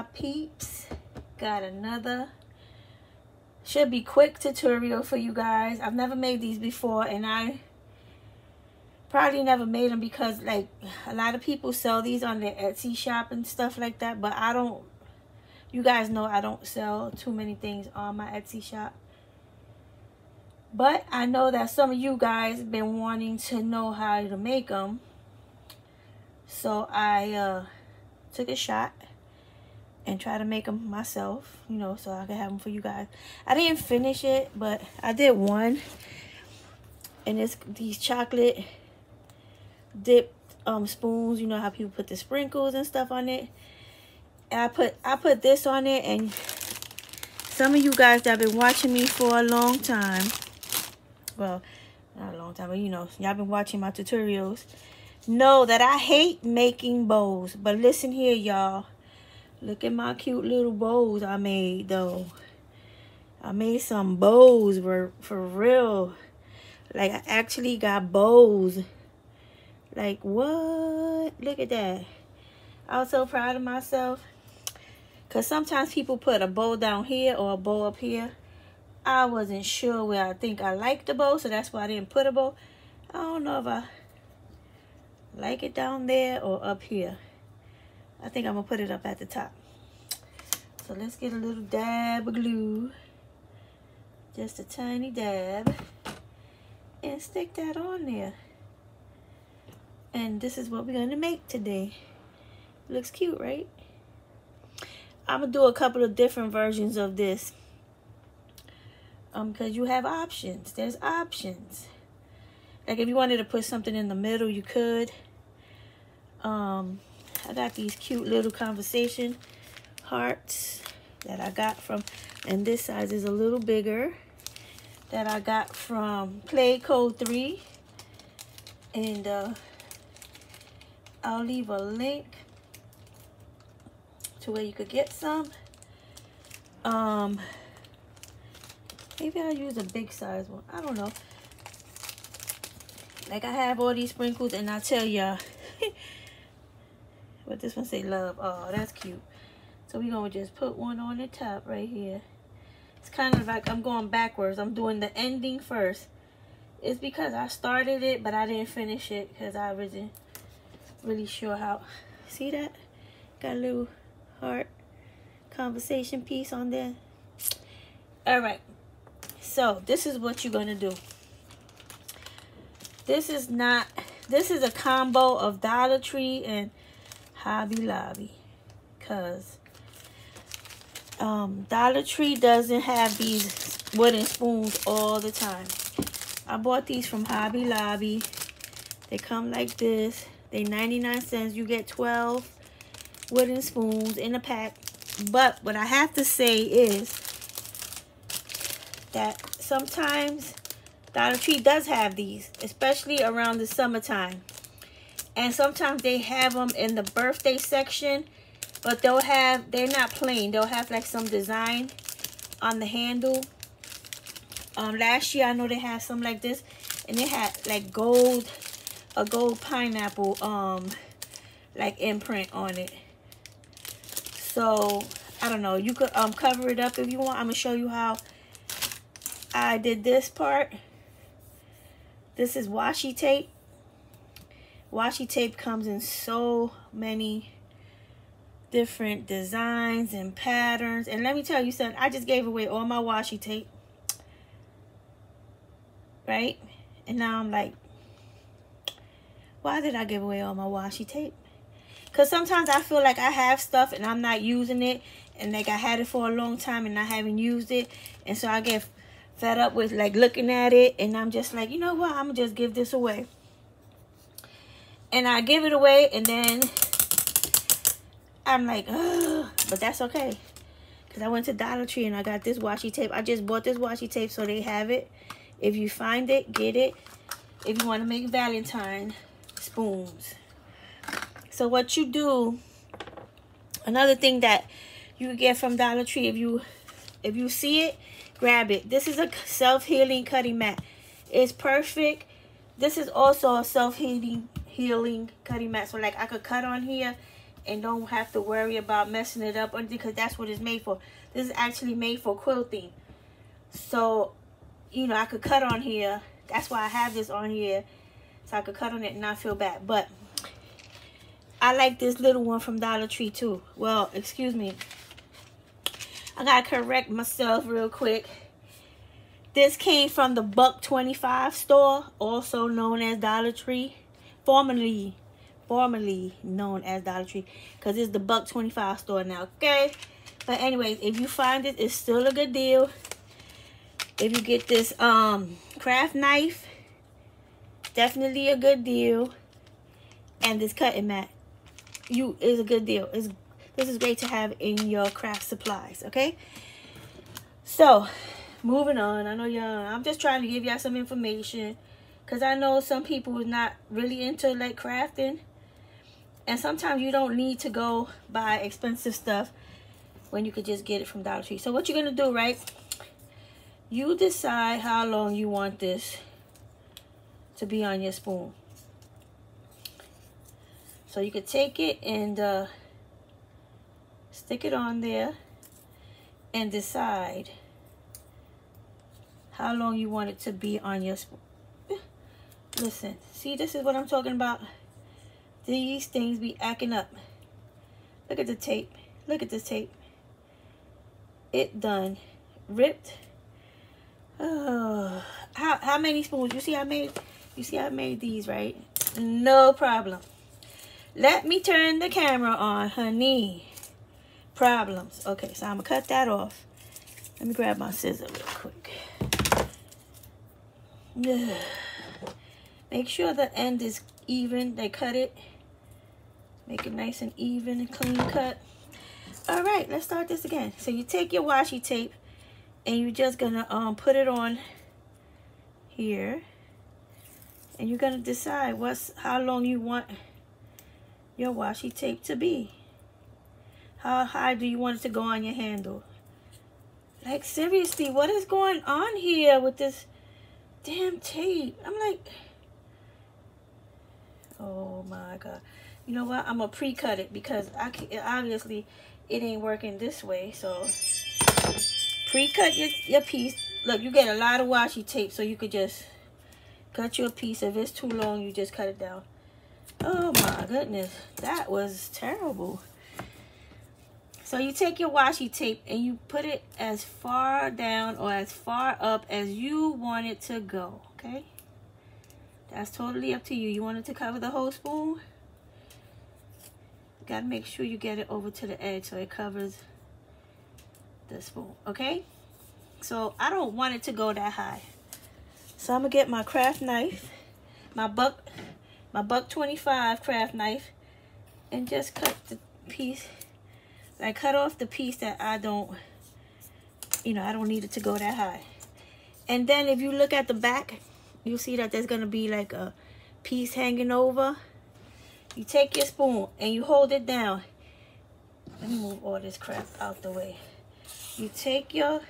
my peeps. Got another should be quick tutorial for you guys. I've never made these before and i probably never made them because like a lot of people sell these on their etsy shop and stuff like that but i don't you guys know i don't sell too many things on my etsy shop. But i know that some of you guys been wanting to know how to make them so i uh took a shot and try to make them myself, you know, so I could have them for you guys. I didn't finish it, but I did one. And it's these chocolate dip um, spoons. You know how people put the sprinkles and stuff on it. And I put I put this on it, and some of you guys that have been watching me for a long time, well, not a long time, but you know, y'all been watching my tutorials, know that I hate making bowls. But listen here, y'all Look at my cute little bows I made though. I made some bows for, for real. Like I actually got bows. Like what? Look at that. I was so proud of myself. Because sometimes people put a bow down here or a bow up here. I wasn't sure where I think I liked the bow. So that's why I didn't put a bow. I don't know if I like it down there or up here. I think I'm going to put it up at the top. So let's get a little dab of glue. Just a tiny dab. And stick that on there. And this is what we're going to make today. Looks cute, right? I'm going to do a couple of different versions of this. Um, because you have options. There's options. Like if you wanted to put something in the middle, you could. Um, I got these cute little conversation hearts that I got from, and this size is a little bigger, that I got from Play Code 3. And uh, I'll leave a link to where you could get some. Um, maybe I'll use a big size one. I don't know. Like I have all these sprinkles and I tell y'all But this one say love. Oh, that's cute. So we're going to just put one on the top right here. It's kind of like I'm going backwards. I'm doing the ending first. It's because I started it, but I didn't finish it because I wasn't really sure how. See that? Got a little heart conversation piece on there. All right. So this is what you're going to do. This is not, this is a combo of Dollar Tree and Hobby Lobby because um, Dollar Tree doesn't have these wooden spoons all the time. I bought these from Hobby Lobby. They come like this. They 99 cents. You get 12 wooden spoons in a pack. But what I have to say is that sometimes Dollar Tree does have these, especially around the summertime. And sometimes they have them in the birthday section, but they'll have, they're not plain. They'll have like some design on the handle. Um, last year, I know they had some like this, and they had like gold, a gold pineapple, um, like imprint on it. So, I don't know. You could um cover it up if you want. I'm to show you how I did this part. This is washi tape. Washi tape comes in so many different designs and patterns. And let me tell you something. I just gave away all my washi tape. Right? And now I'm like, why did I give away all my washi tape? Because sometimes I feel like I have stuff and I'm not using it. And like I had it for a long time and I haven't used it. And so I get fed up with like looking at it. And I'm just like, you know what? I'm going to just give this away and I give it away and then I'm like, Ugh. but that's okay. Because I went to Dollar Tree and I got this washi tape. I just bought this washi tape so they have it. If you find it, get it. If you want to make Valentine spoons. So what you do, another thing that you get from Dollar Tree, if you if you see it, grab it. This is a self-healing cutting mat. It's perfect. This is also a self-healing healing cutting mat. So like I could cut on here and don't have to worry about messing it up because that's what it's made for. This is actually made for quilting. So, you know, I could cut on here. That's why I have this on here. So I could cut on it and not feel bad. But I like this little one from Dollar Tree too. Well, excuse me. I gotta correct myself real quick. This came from the Buck 25 store, also known as Dollar Tree. Formerly, formerly known as Dollar Tree. Because it's the Buck 25 store now, okay? But anyways, if you find it, it's still a good deal. If you get this um craft knife, definitely a good deal. And this cutting mat, you is a good deal. It's, this is great to have in your craft supplies, okay? So, moving on. I know y'all, I'm just trying to give y'all some information. Because I know some people is not really into like crafting. And sometimes you don't need to go buy expensive stuff when you could just get it from Dollar Tree. So what you're going to do, right? You decide how long you want this to be on your spoon. So you could take it and uh, stick it on there and decide how long you want it to be on your spoon. Listen, see, this is what I'm talking about. These things be acting up. Look at the tape. Look at the tape. It done. Ripped. Oh, how, how many spoons? You see I made, you see I made these, right? No problem. Let me turn the camera on, honey. Problems. Okay, so I'm going to cut that off. Let me grab my scissor real quick. Make sure the end is even. They cut it. Make it nice and even and clean cut. All right, let's start this again. So you take your washi tape and you're just gonna um, put it on here. And you're gonna decide what's how long you want your washi tape to be. How high do you want it to go on your handle? Like seriously, what is going on here with this damn tape? I'm like, Oh my God. You know what? I'm going to pre-cut it because I can, obviously it ain't working this way. So pre-cut your, your piece. Look, you get a lot of washi tape so you could just cut your piece. If it's too long, you just cut it down. Oh my goodness. That was terrible. So you take your washi tape and you put it as far down or as far up as you want it to go. Okay. That's totally up to you. You want it to cover the whole spoon? Gotta make sure you get it over to the edge so it covers the spoon, okay? So I don't want it to go that high. So I'm gonna get my craft knife, my buck, my buck 25 craft knife, and just cut the piece. I cut off the piece that I don't, you know, I don't need it to go that high. And then if you look at the back, you see that there's going to be like a piece hanging over. You take your spoon and you hold it down. Let me move all this crap out the way. You take your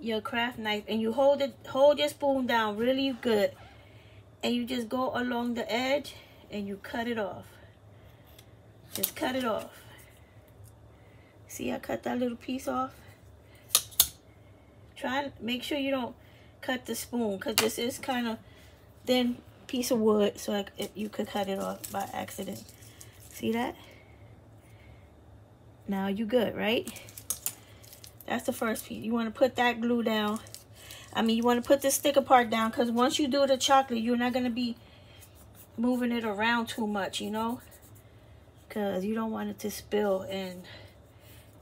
your craft knife and you hold it hold your spoon down really good and you just go along the edge and you cut it off just cut it off see I cut that little piece off try and make sure you don't cut the spoon because this is kind of thin piece of wood so I, it, you could cut it off by accident. See that? Now you good, right? That's the first piece. You want to put that glue down. I mean, you want to put this thicker part down because once you do the chocolate, you're not going to be moving it around too much, you know? Because you don't want it to spill and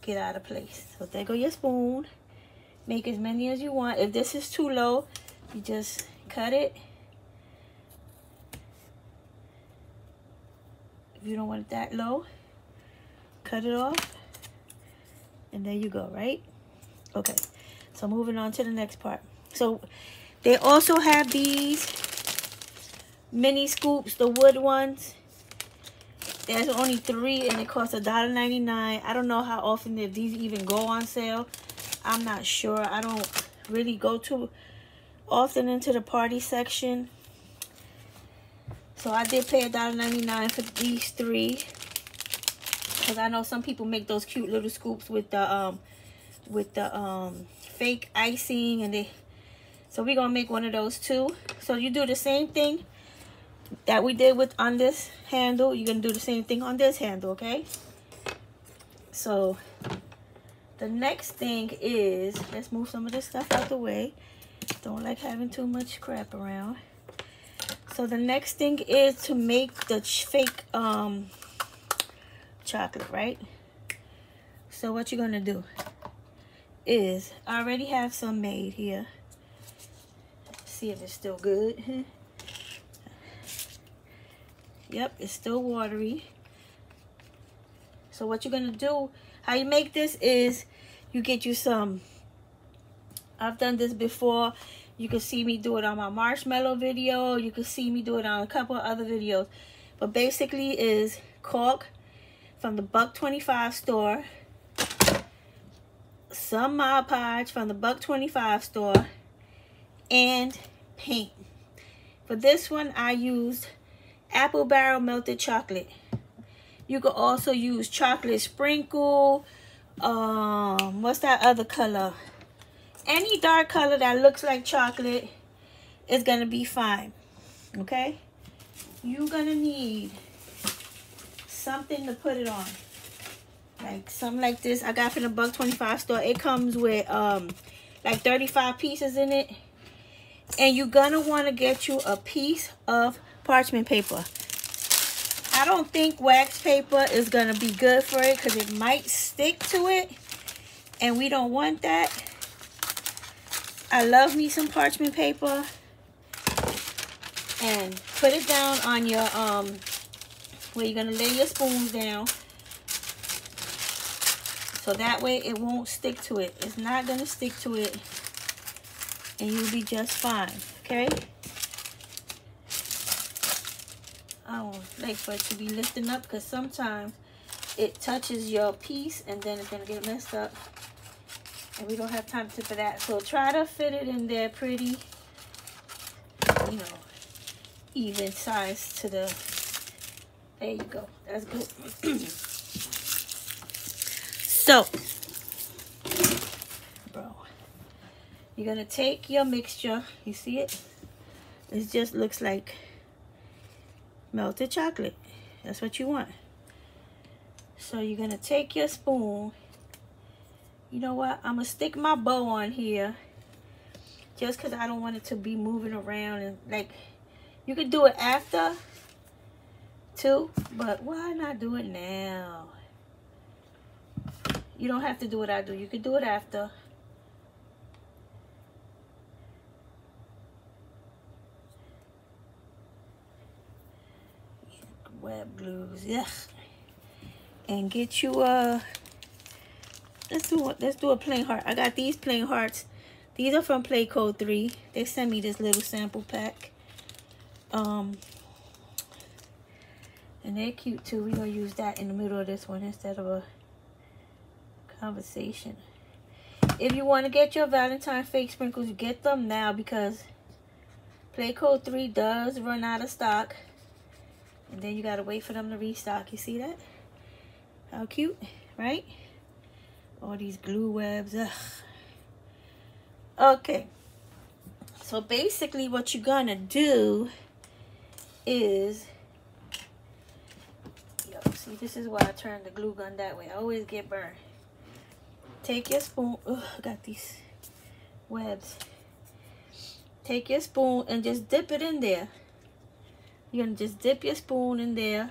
get out of place. So there go your spoon. Make as many as you want. If this is too low, you just cut it. If you don't want it that low, cut it off. And there you go, right? Okay, so moving on to the next part. So they also have these mini scoops, the wood ones. There's only three and it costs $1.99. I don't know how often if these even go on sale. I'm not sure. I don't really go too often into the party section. So I did pay $1.99 for these three. Because I know some people make those cute little scoops with the um with the um fake icing and they so we're gonna make one of those too. So you do the same thing that we did with on this handle. You're gonna do the same thing on this handle, okay? So the next thing is let's move some of this stuff out the way. Don't like having too much crap around. So the next thing is to make the fake um, chocolate, right? So what you're gonna do is, I already have some made here. See if it's still good. yep, it's still watery. So what you're gonna do, how you make this is, you get you some, I've done this before, you can see me do it on my marshmallow video. You can see me do it on a couple of other videos. But basically is caulk from the Buck 25 store. Some Mod Podge from the Buck 25 store. And paint. For this one, I used Apple Barrel Melted Chocolate. You could also use chocolate sprinkle. Um, what's that other color? any dark color that looks like chocolate is going to be fine. Okay? You're going to need something to put it on. Like something like this. I got from the Buck 25 store. It comes with um like 35 pieces in it. And you're going to want to get you a piece of parchment paper. I don't think wax paper is going to be good for it because it might stick to it. And we don't want that. I love me some parchment paper. And put it down on your, um, where you're going to lay your spoons down. So that way it won't stick to it. It's not going to stick to it. And you'll be just fine. Okay? I don't like for it to be lifting up because sometimes it touches your piece and then it's going to get messed up. And we don't have time to for that. So try to fit it in there pretty, you know, even size to the, there you go. That's good. so, bro, you're going to take your mixture. You see it? It just looks like melted chocolate. That's what you want. So you're going to take your spoon you know what? I'm going to stick my bow on here. Just because I don't want it to be moving around. And like, you could do it after too. But why not do it now? You don't have to do what I do. You could do it after. Web glues, yeah. And get you a let's do let's do a plain heart. I got these plain hearts. These are from Play Code 3. They sent me this little sample pack. Um and they're cute too. We're gonna use that in the middle of this one instead of a conversation. If you want to get your Valentine fake sprinkles, get them now because Play Code 3 does run out of stock. And then you gotta wait for them to restock. You see that? How cute, right? all these glue webs Ugh. okay so basically what you're gonna do is yo, see this is why I turn the glue gun that way I always get burned take your spoon Ugh, got these webs take your spoon and just dip it in there you're gonna just dip your spoon in there.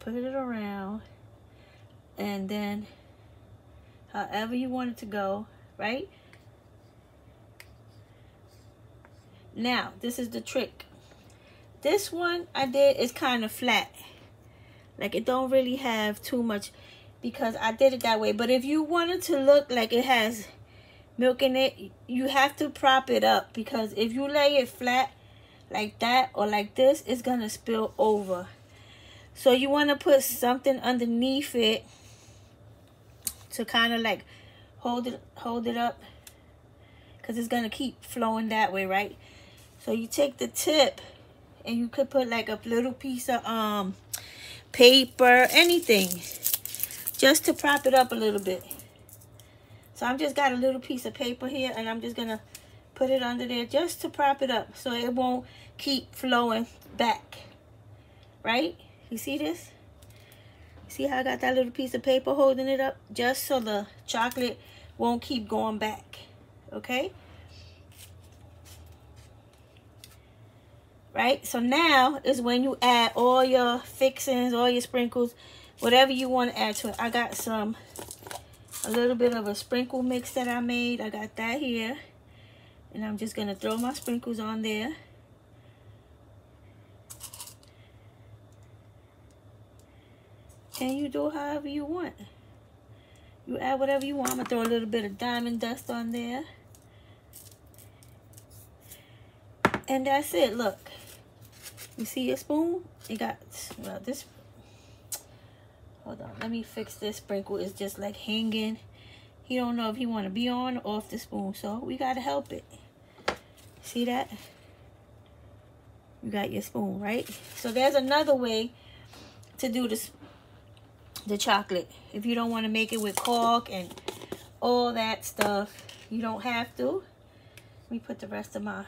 Put it around. And then however you want it to go right? Now this is the trick. This one I did is kind of flat. Like it don't really have too much because I did it that way. But if you wanted to look like it has milk in it you have to prop it up because if you lay it flat like that or like this it's gonna spill over so you want to put something underneath it to kind of like hold it hold it up because it's going to keep flowing that way, right? So you take the tip and you could put like a little piece of um paper, anything, just to prop it up a little bit. So I've just got a little piece of paper here and I'm just gonna put it under there just to prop it up so it won't keep flowing back, right? You see this? See how I got that little piece of paper holding it up? Just so the chocolate won't keep going back, okay? right? So now is when you add all your fixings, all your sprinkles, whatever you want to add to it. I got some, a little bit of a sprinkle mix that I made. I got that here. And I'm just going to throw my sprinkles on there. And you do however you want. You add whatever you want. I'm going to throw a little bit of diamond dust on there. And that's it. Look. You see your spoon? It got, well, this, hold on. Let me fix this sprinkle. It's just like hanging. He don't know if he want to be on or off the spoon. So we got to help it. See that? You got your spoon, right? So there's another way to do this, the chocolate. If you don't want to make it with caulk and all that stuff, you don't have to. Let me put the rest of my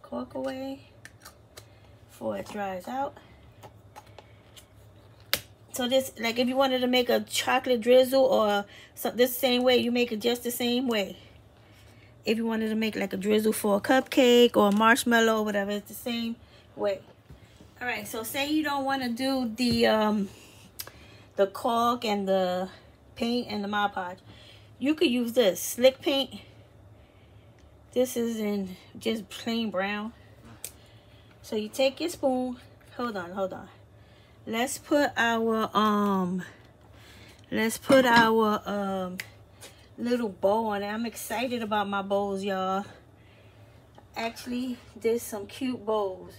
caulk away before it dries out. So this, like if you wanted to make a chocolate drizzle or so this same way, you make it just the same way. If you wanted to make like a drizzle for a cupcake or a marshmallow, or whatever, it's the same way. All right, so say you don't want to do the um, the caulk and the paint and the Mod Podge. You could use this slick paint. This is in just plain brown. So you take your spoon. Hold on, hold on. Let's put our um let's put our um little bow on it. I'm excited about my bows, y'all. Actually did some cute bows.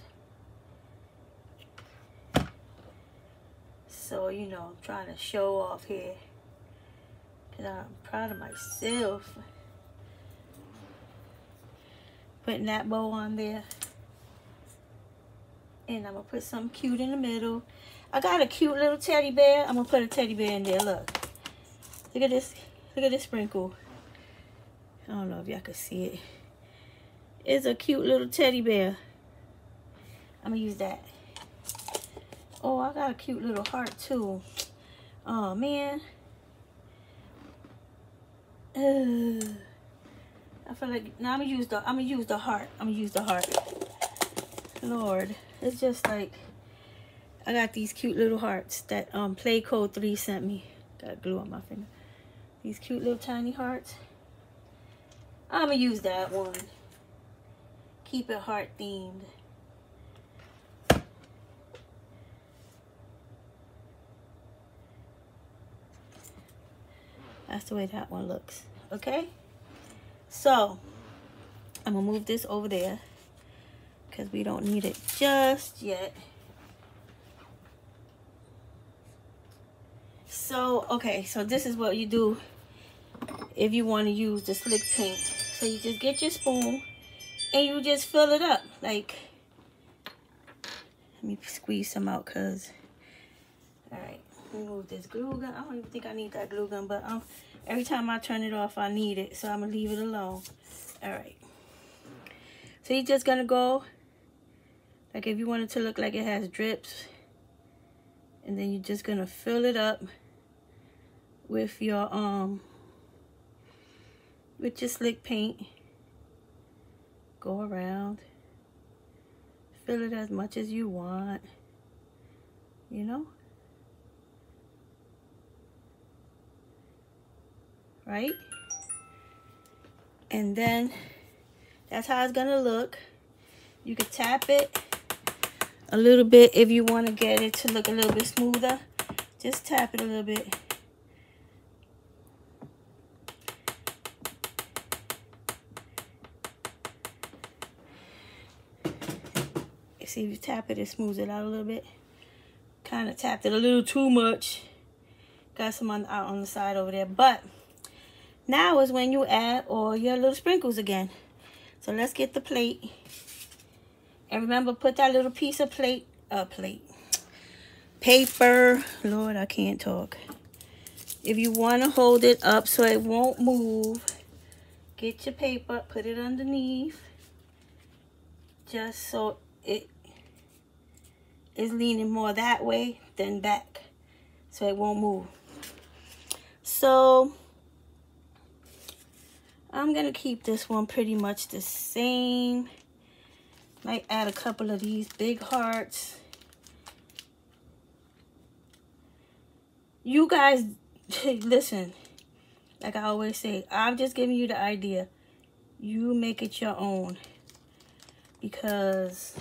So, you know, I'm trying to show off here. Cause I'm proud of myself. Putting that bow on there and I'm gonna put something cute in the middle. I got a cute little teddy bear. I'm gonna put a teddy bear in there. Look. Look at this. Look at this sprinkle. I don't know if y'all can see it. It's a cute little teddy bear. I'm gonna use that. Oh, I got a cute little heart too. Oh man. I feel like now I'm gonna use the I'm gonna use the heart. I'm gonna use the heart. Lord. It's just like, I got these cute little hearts that um, Play Code 3 sent me. Got glue on my finger. These cute little tiny hearts. I'm going to use that one. Keep it heart themed. That's the way that one looks. Okay? So, I'm going to move this over there because we don't need it just yet. So, okay, so this is what you do if you want to use the slick paint. So you just get your spoon and you just fill it up. Like, let me squeeze some out because, all right, remove this glue gun. I don't even think I need that glue gun, but um, every time I turn it off, I need it. So I'm to leave it alone. All right. So you're just to go like if you want it to look like it has drips and then you're just gonna fill it up with your um with your slick paint. Go around. Fill it as much as you want. You know? Right? And then that's how it's gonna look. You can tap it a little bit if you want to get it to look a little bit smoother. Just tap it a little bit. See if you tap it, it smooths it out a little bit. Kind of tapped it a little too much. Got some on, out on the side over there. But now is when you add all your little sprinkles again. So let's get the plate. And remember, put that little piece of plate, uh, plate, paper. Lord, I can't talk. If you want to hold it up so it won't move, get your paper, put it underneath. Just so it is leaning more that way than back. So it won't move. So I'm to keep this one pretty much the same. Might add a couple of these big hearts. You guys, listen, like I always say, I'm just giving you the idea. You make it your own. Because,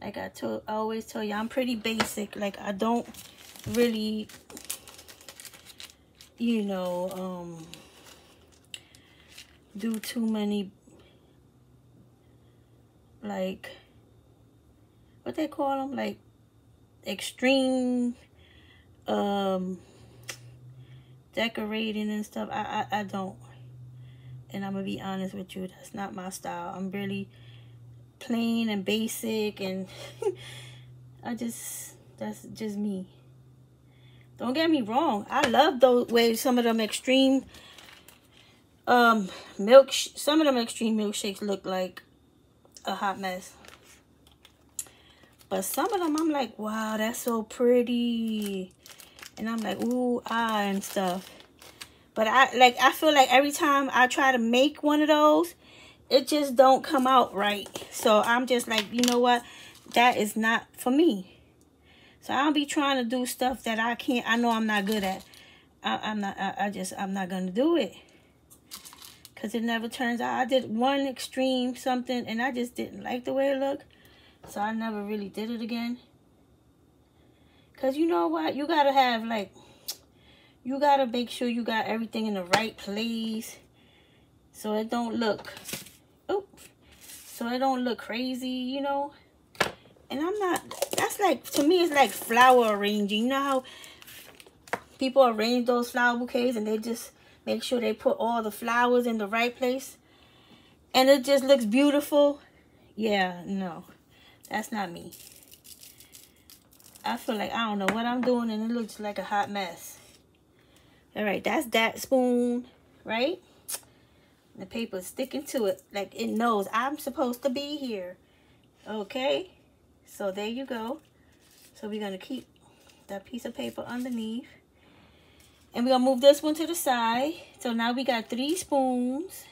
like I, told, I always tell you, I'm pretty basic. Like, I don't really, you know, um, do too many like what they call them like extreme um decorating and stuff. I, I i don't. And i'm gonna be honest with you that's not my style. I'm really plain and basic and i just that's just me don't get me wrong i love those way some of them extreme um milk some of them extreme milkshakes look like a hot mess. But some of them, I'm like, wow, that's so pretty. And I'm like, ooh, ah, and stuff. But I like, I feel like every time I try to make one of those, it just don't come out right. So I'm just like, you know what? That is not for me. So I'll be trying to do stuff that I can't, I know I'm not good at. I, am not, I, I just, I'm not going to do it because it never turns out. I did one extreme something and I just didn't like the way it looked. So I never really did it again. Because you know what? You got to have like, you got to make sure you got everything in the right place. So it don't look, so it don't look crazy, you know. And I'm not, that's like, to me, it's like flower arranging. You know how people arrange those flower bouquets and they just Make sure they put all the flowers in the right place. And it just looks beautiful. Yeah, no. That's not me. I feel like I don't know what I'm doing and it looks like a hot mess. All right, that's that spoon, right? The paper is sticking to it like it knows I'm supposed to be here. Okay, so there you go. So we're going to keep that piece of paper underneath. And we're going to move this one to the side. So now we got three spoons.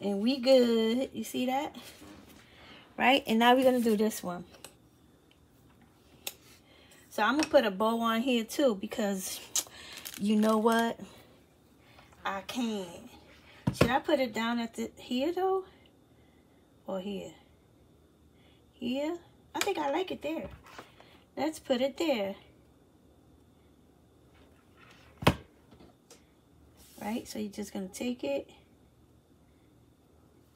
And we good. You see that? Right? And now we're going to do this one. So I'm going to put a bow on here too because you know what? I can. Should I put it down at the here though? Or here? Here? I think I like it there. Let's put it there. right? So you're just to take it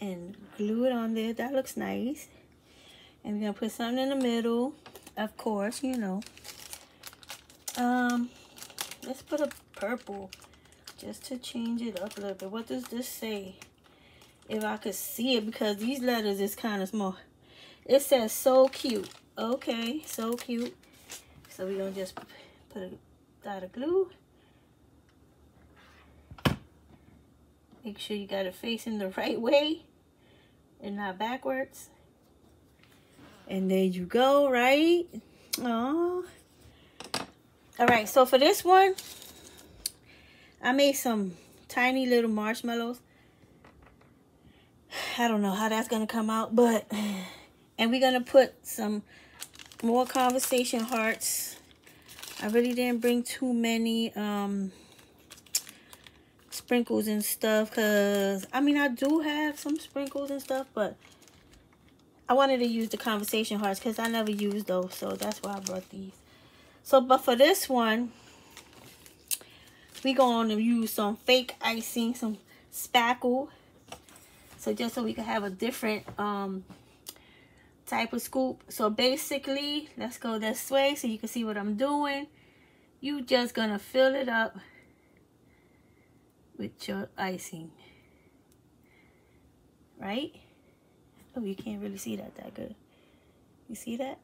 and glue it on there. That looks nice. And we're to put something in the middle, of course, you know. Um, let's put a purple just to change it up a little bit. What does this say? If I could see it, because these letters is kind of small. It says, so cute. Okay, so cute. So we're going to just put a dot of glue. Make sure you got it facing the right way and not backwards. And there you go, right? Oh. All right, so for this one, I made some tiny little marshmallows. I don't know how that's going to come out, but... And we're going to put some more conversation hearts. I really didn't bring too many um, sprinkles and stuff because I mean I do have some sprinkles and stuff but I wanted to use the conversation hearts because I never used those so that's why I brought these so but for this one we going to use some fake icing some spackle so just so we can have a different um type of scoop so basically let's go this way so you can see what I'm doing you just gonna fill it up with your icing. Right? Oh, you can't really see that that good. You see that?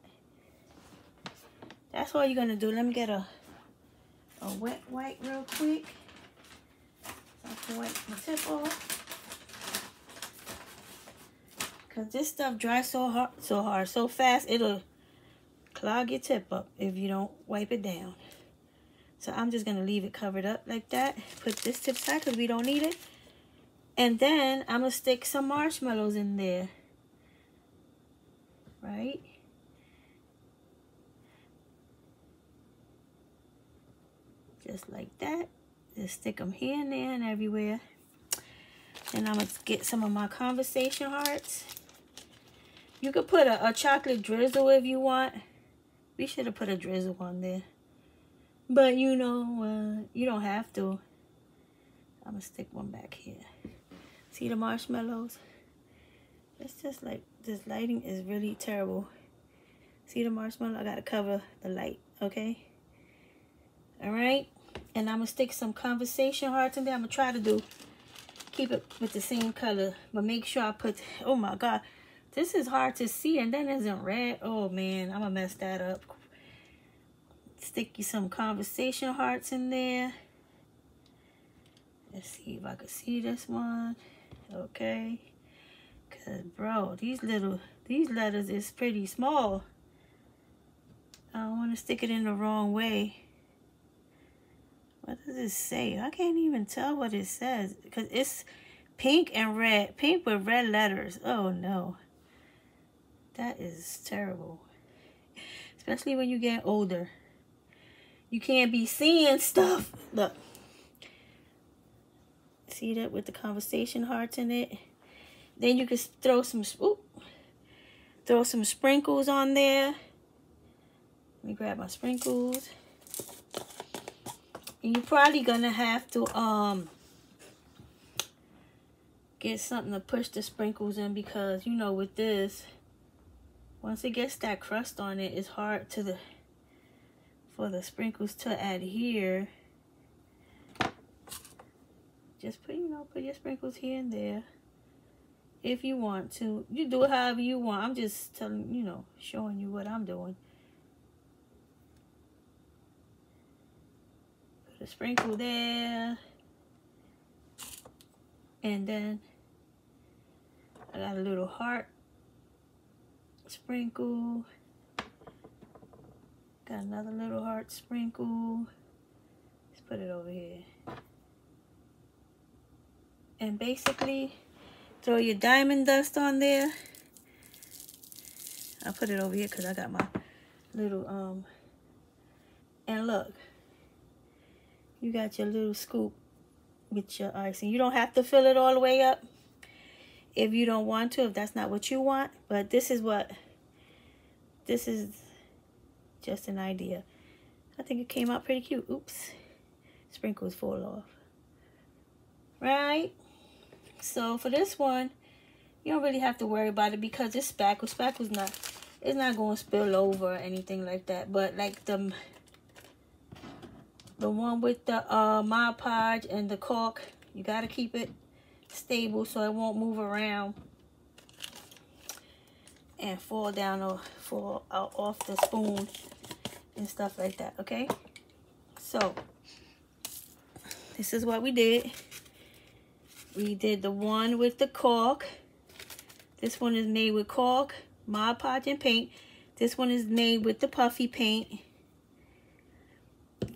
That's all you're going to do. Let me get a, a wet wipe real quick. I can wipe my tip off. Because this stuff dries so hard, so hard, so fast, it'll clog your tip up if you don't wipe it down. So I'm just going to leave it covered up like that. Put this tip aside because we don't need it. And then I'm going to stick some marshmallows in there. Right? Just like that. Just stick them here and there and everywhere. And I'm going to get some of my conversation hearts. You could put a, a chocolate drizzle if you want. We should have put a drizzle on there. But you know, uh, you don't have to. I'm going to stick one back here. See the marshmallows? It's just like, this lighting is really terrible. See the marshmallow? I got to cover the light, okay? All right? And I'm going to stick some conversation hearts in there. I'm going to try to do, keep it with the same color. But make sure I put, oh my God. This is hard to see and then isn't red. Oh man, I'm gonna mess that up. Stick you some conversation hearts in there. Let's see if I can see this one. Okay. Cause bro, these little these letters is pretty small. I don't want to stick it in the wrong way. What does it say? I can't even tell what it says because it's pink and red. Pink with red letters. Oh no. That is terrible. Especially when you get older. You can't be seeing stuff. Look. See that with the conversation hearts in it? Then you can throw some oop, throw some sprinkles on there. Let me grab my sprinkles. You're probably gonna have to um get something to push the sprinkles in because you know with this once it gets that crust on it, it's hard to the for the sprinkles to adhere. Just put, you know, put your sprinkles here and there. If you want to. You do it however you want. I'm just telling, you know, showing you what I'm doing. Put a sprinkle there. And then I got a little heart sprinkle. Got another little heart sprinkle. Let's put it over here. And basically, throw your diamond dust on there. I'll put it over here because I got my little, um, and look, you got your little scoop with your icing. You don't have to fill it all the way up if you don't want to, if that's not what you want. But this is what, this is just an idea. I think it came out pretty cute. Oops. Sprinkles fall off. Right? So for this one, you don't really have to worry about it because it's spackle. Spackle's not, it's not going to spill over or anything like that. But like the, the one with the uh, Mod Podge and the caulk, you got to keep it stable so it won't move around and fall down or fall off the spoon and stuff like that okay? So this is what we did. We did the one with the caulk. This one is made with caulk Mod Podge and paint. This one is made with the puffy paint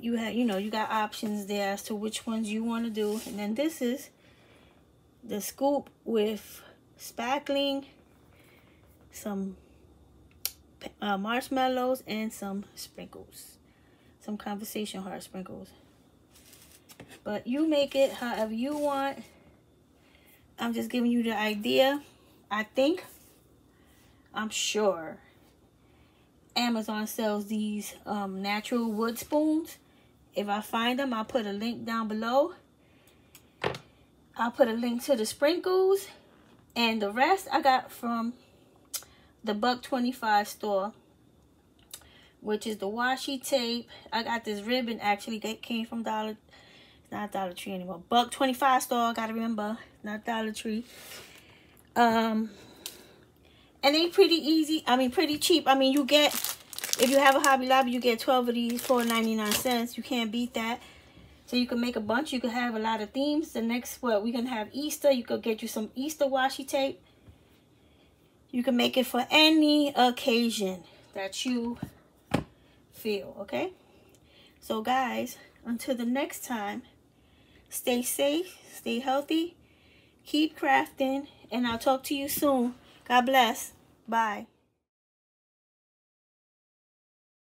you have you know you got options there as to which ones you want to do and then this is the scoop with spackling, some uh, marshmallows, and some sprinkles. Some conversation heart sprinkles. But you make it however you want. I'm just giving you the idea. I think, I'm sure, Amazon sells these um, natural wood spoons. If I find them, I'll put a link down below. I'll put a link to the sprinkles and the rest I got from the Buck 25 store which is the washi tape. I got this ribbon actually that came from Dollar not Dollar Tree anymore. Buck 25 store, gotta remember, not Dollar Tree. Um, and they pretty easy. I mean, pretty cheap. I mean, you get, if you have a Hobby Lobby, you get 12 of these for 99 cents. You can't beat that. So you can make a bunch. You can have a lot of themes. The next, what, we can have Easter. You could get you some Easter washi tape. You can make it for any occasion that you feel, okay? So guys, until the next time, stay safe, stay healthy, keep crafting, and I'll talk to you soon. God bless. Bye.